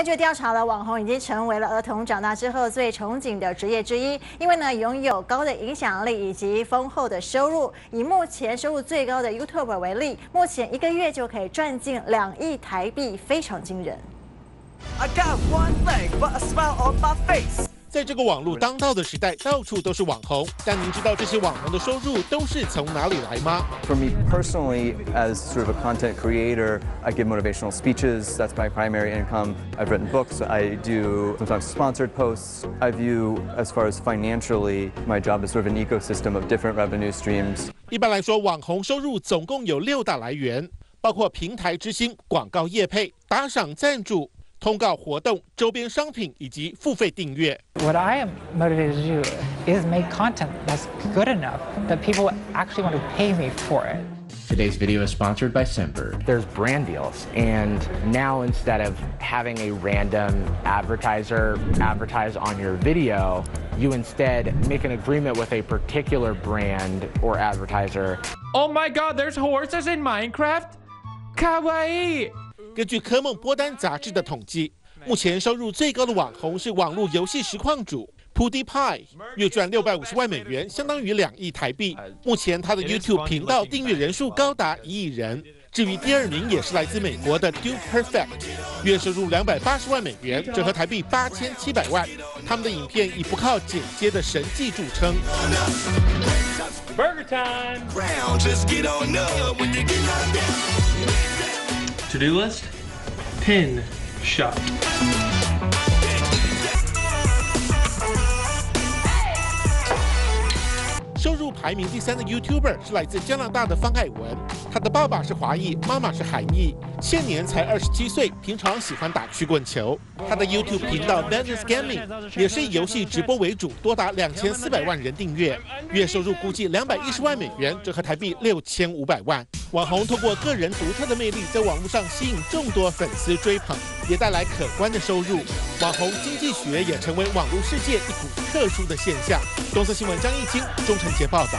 根据调查了，网红已经成为了儿童长大之后最憧憬的职业之一，因为呢拥有高的影响力以及丰厚的收入。以目前收入最高的 YouTuber 为例，目前一个月就可以赚进两亿台币，非常惊人。在这个网络当道的时代，到处都是网红。但您知道这些网红的收入都是从哪里来吗？For me personally, as sort of a content creator, I give motivational speeches. That's my primary income. I've written books. I do sometimes sponsored posts. I view, as far as financially, my job is sort of an ecosystem of different revenue streams. 一般来说，网红收入总共有六大来源，包括平台之星、广告业配、打赏赞助。通告活动、周边商品以及付费订阅。What I am motivated to do is make content that's good enough that people actually want to pay me for it. Today's video is sponsored by Semper. There's brand deals, and now instead of having a random advertiser advertise on your video, you instead make an agreement with a particular brand or advertiser. Oh my god, there's horses in Minecraft? Kawaii! 根据科梦波丹杂志的统计，目前收入最高的网红是网络游戏实况主 PewDiePie，月赚六百五十万美元，相当于两亿台币。目前他的 YouTube 频道订阅人数高达一亿人。至于第二名，也是来自美国的 Duke Perfect，月收入两百八十万美元，折合台币八千七百万。他们的影片以不靠剪接的神技著称。Burger time. To-do list, pin shot. 排名第三的 YouTuber 是来自加拿大的方爱文，他的爸爸是华裔，妈妈是韩裔，现年才二十七岁，平常喜欢打曲棍球。他的 YouTube 频道 b a n e r s Gaming 也是以游戏直播为主，多达两千四百万人订阅，月收入估计两百一十万美元，折合台币六千五百万。网红通过个人独特的魅力，在网络上吸引众多粉丝追捧，也带来可观的收入。网红经济学也成为网络世界一股特殊的现象。东森新闻张艺兴、钟成杰报道。